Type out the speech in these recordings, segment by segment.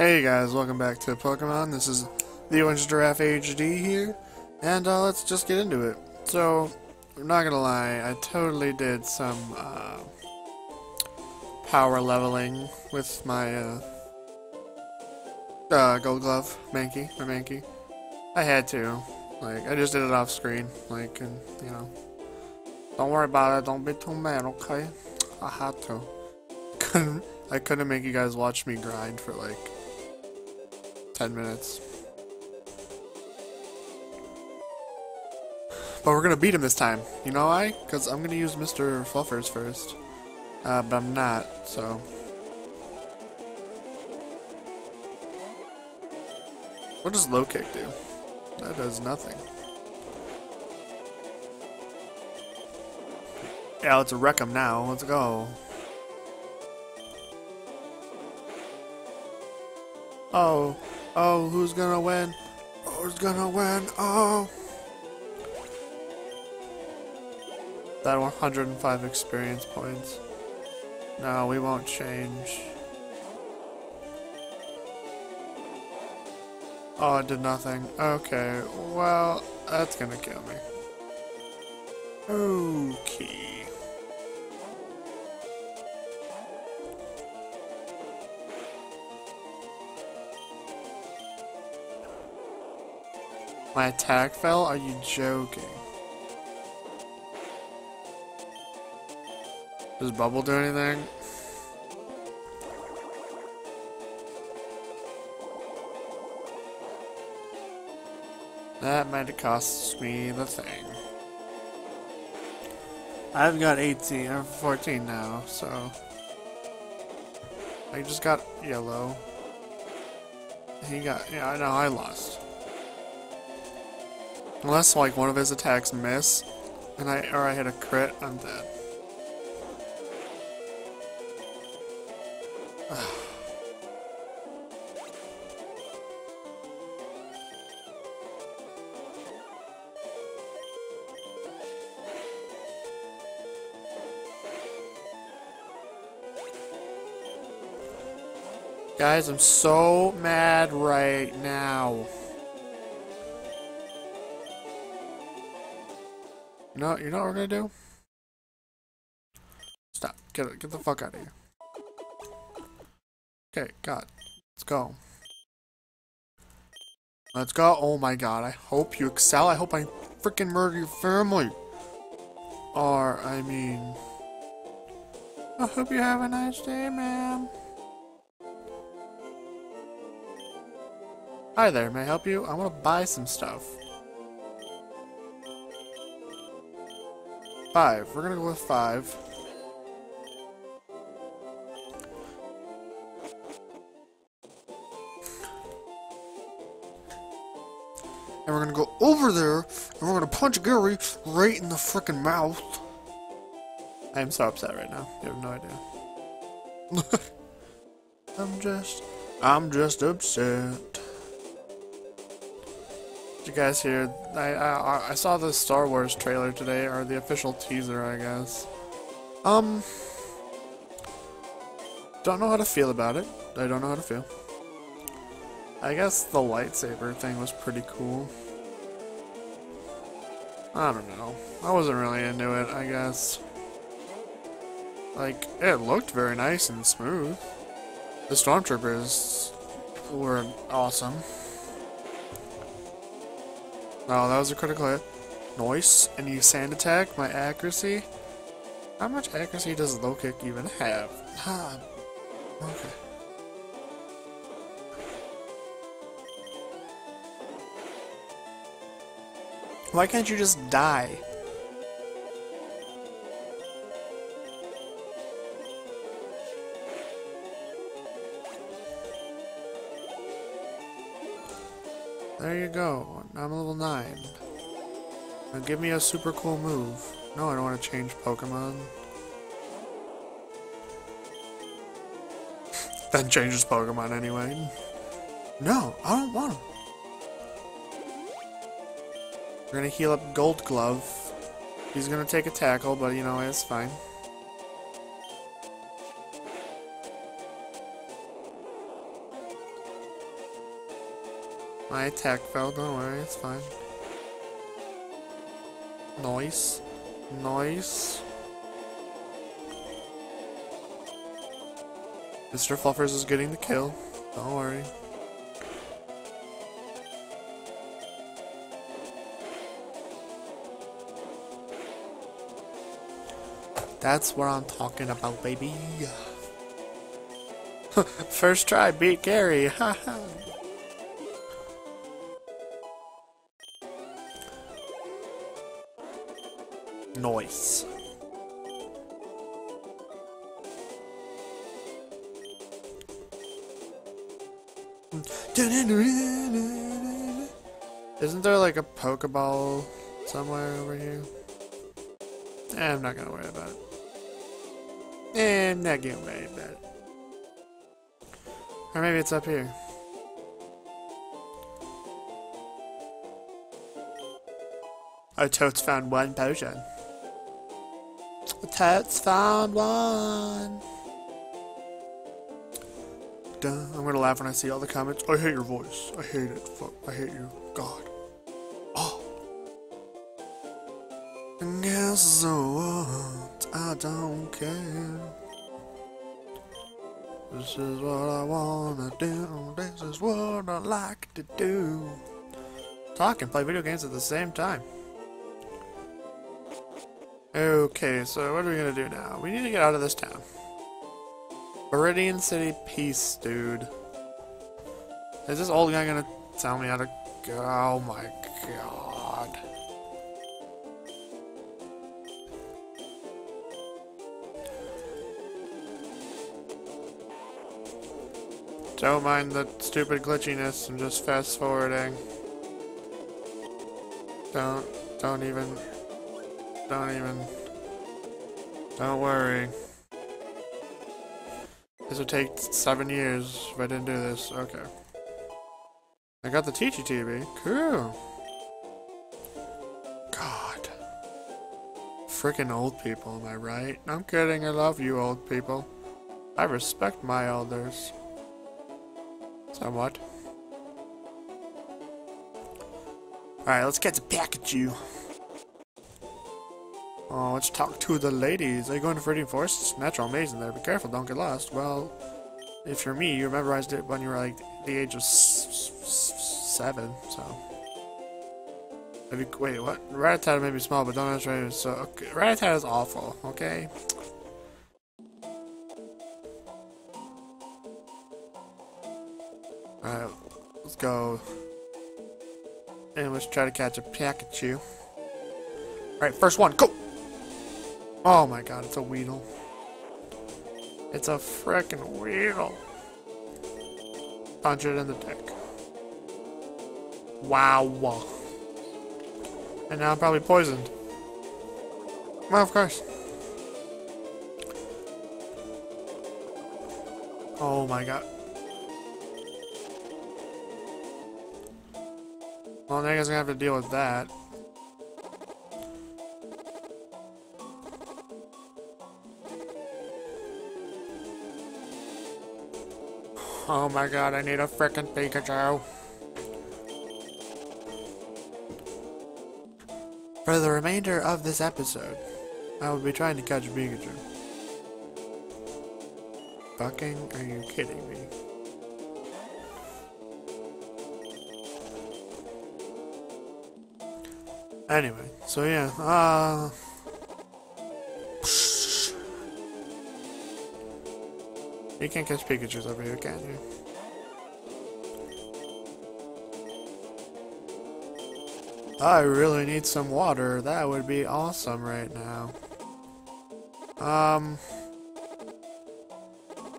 Hey guys, welcome back to Pokemon. This is the Orange Giraffe HD here, and uh, let's just get into it. So, I'm not gonna lie, I totally did some uh, power leveling with my uh, uh, Gold Glove, Mankey, my Mankey. I had to. Like, I just did it off screen, like, and, you know. Don't worry about it, don't be too mad, okay? I had to. Couldn't, I couldn't make you guys watch me grind for, like, 10 minutes. But we're gonna beat him this time. You know why? Because I'm gonna use Mr. Fluffers first. Uh, but I'm not, so... What does low kick do? That does nothing. Yeah, let's wreck him now. Let's go. Oh, oh, who's gonna win? Who's gonna win? Oh. That 105 experience points. No, we won't change. Oh, it did nothing. Okay, well, that's gonna kill me. Okay. My attack fell? Are you joking? Does Bubble do anything? That might have cost me the thing. I've got 18, I'm 14 now, so... I just got yellow. He got, yeah, I know, I lost. Unless, like, one of his attacks miss, and I, or I hit a crit, I'm dead. Guys, I'm so mad right now. Know, you know what we're gonna do? Stop. Get. Get the fuck out of here. Okay, God. Let's go. Let's go. Oh my god. I hope you excel. I hope I freaking murder your family. Or, I mean... I hope you have a nice day, ma'am. Hi there, may I help you? I want to buy some stuff. Five. We're gonna go with five. And we're gonna go over there, and we're gonna punch Gary right in the freaking mouth. I am so upset right now. You have no idea. I'm just, I'm just upset you guys here. I, I I saw the Star Wars trailer today, or the official teaser, I guess. Um, don't know how to feel about it. I don't know how to feel. I guess the lightsaber thing was pretty cool. I don't know. I wasn't really into it, I guess. Like, it looked very nice and smooth. The Stormtroopers were awesome. Oh, that was a critical hit. Noise. Any sand attack? My accuracy? How much accuracy does low kick even have? Ah, okay. Why can't you just die? There you go. I'm level 9. Now give me a super cool move. No, I don't want to change Pokemon. then changes Pokemon anyway. No, I don't want him. We're gonna heal up Gold Glove. He's gonna take a tackle, but you know, it's fine. My attack fell, don't worry, it's fine. Noise. Noise. Mr. Fluffers is getting the kill. Don't worry. That's what I'm talking about, baby. First try, beat Gary. Haha. Noise. Isn't there like a Pokeball somewhere over here? Eh, I'm not gonna worry about it. Eh, I'm not worry about it. Or maybe it's up here. Oh, Toad's found one potion. The toad's found one. Duh, I'm gonna laugh when I see all the comments. I hate your voice. I hate it. Fuck. I hate you. God. Oh. Guess what? I don't care. This is what I wanna do. This is what I like to do. Talk and play video games at the same time. Okay, so what are we gonna do now? We need to get out of this town. Viridian City Peace, dude. Is this old guy gonna tell me how to go? Oh my god. Don't mind the stupid glitchiness, I'm just fast forwarding. Don't, don't even, don't even, don't worry. This would take seven years if I didn't do this. Okay. I got the Teachy TV. Cool. God. Freaking old people, am I right? I'm kidding, I love you old people. I respect my elders. Somewhat. Alright, let's get to Pikachu. Oh, let's talk to the ladies. Are you going to Forest? It's natural amazing there. Be careful, don't get lost. Well, if you're me, you memorized it when you were like the age of seven, so. Wait, what? Rattata may be small, but don't answer So, okay. Rattata is awful, okay? Alright, let's go. And let's try to catch a Pikachu. Alright, first one, go! Oh my god, it's a Weedle. It's a frickin' Weedle. Punch it in the dick. Wow. And now I'm probably poisoned. Well, of course. Oh my god. Well, now you guys gonna have to deal with that. Oh my god, I need a frickin' Pikachu. For the remainder of this episode, I will be trying to catch Pikachu. Fucking, are you kidding me? Anyway, so yeah, uh... You can't catch Pikachu's over here, can you? I really need some water. That would be awesome right now. Um...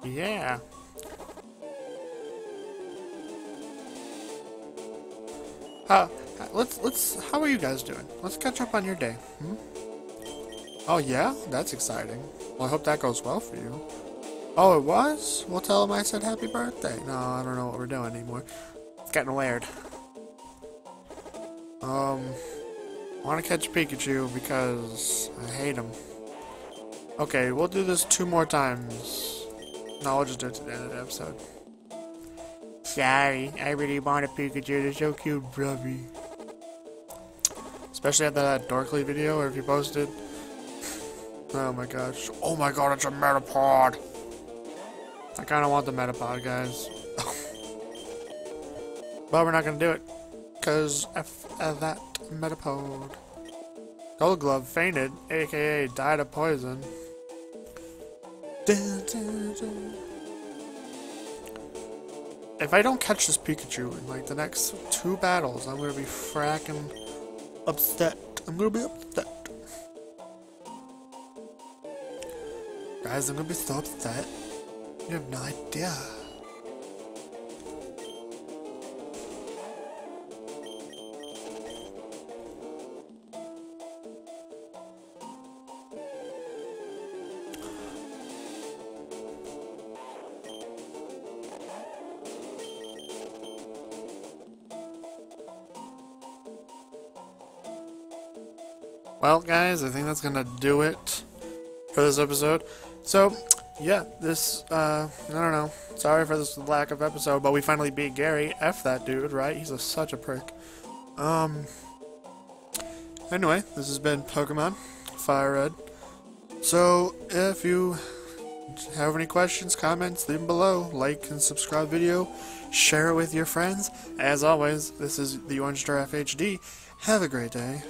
Yeah. How, let's, let's, how are you guys doing? Let's catch up on your day. Hmm? Oh yeah? That's exciting. Well, I hope that goes well for you. Oh, it was? We'll tell him I said happy birthday. No, I don't know what we're doing anymore. It's getting weird. Um, I want to catch Pikachu because I hate him. Okay, we'll do this two more times. No, I'll just do it to the end of the episode. Sorry, I really want a Pikachu. They're so cute, brubby. Especially after that Dorkly video where if you posted. Oh my gosh. Oh my god, it's a Metapod! I kinda want the Metapod, guys. but we're not gonna do it. Cause F uh, that Metapod. Gold Glove fainted, aka died of poison. If I don't catch this Pikachu in like the next two battles, I'm gonna be fracking upset. I'm gonna be upset. Guys, I'm gonna be so upset. You have no idea. Well, guys, I think that's gonna do it for this episode. So, yeah, this, uh, I don't know. Sorry for this lack of episode, but we finally beat Gary. F that dude, right? He's a, such a prick. Um, anyway, this has been Pokemon Fire Red. So, if you have any questions, comments, leave them below. Like and subscribe video. Share it with your friends. As always, this is the Orange Giraffe HD. Have a great day.